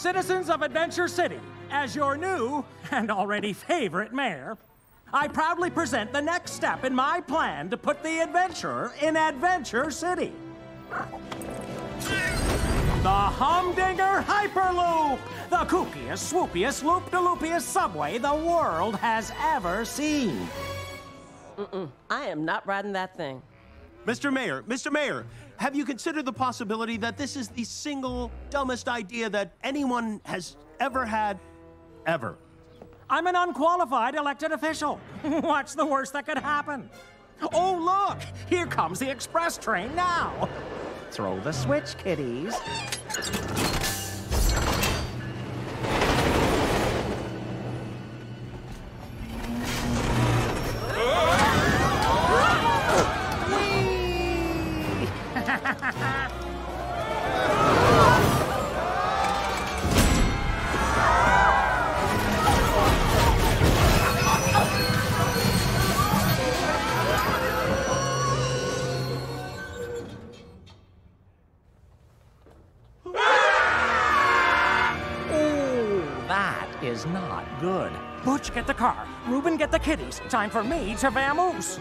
Citizens of Adventure City, as your new and already favorite mayor, I proudly present the next step in my plan to put the adventurer in Adventure City. The Humdinger Hyperloop! The kookiest, swoopiest, loop-de-loopiest subway the world has ever seen. I am not riding that thing. Mr. Mayor, Mr. Mayor, have you considered the possibility that this is the single dumbest idea that anyone has ever had, ever? I'm an unqualified elected official. What's the worst that could happen? Oh, look! Here comes the express train now. Throw the switch, kiddies. Is not good. Butch, get the car. Reuben, get the kiddies. Time for me to vamoose.